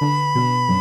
Música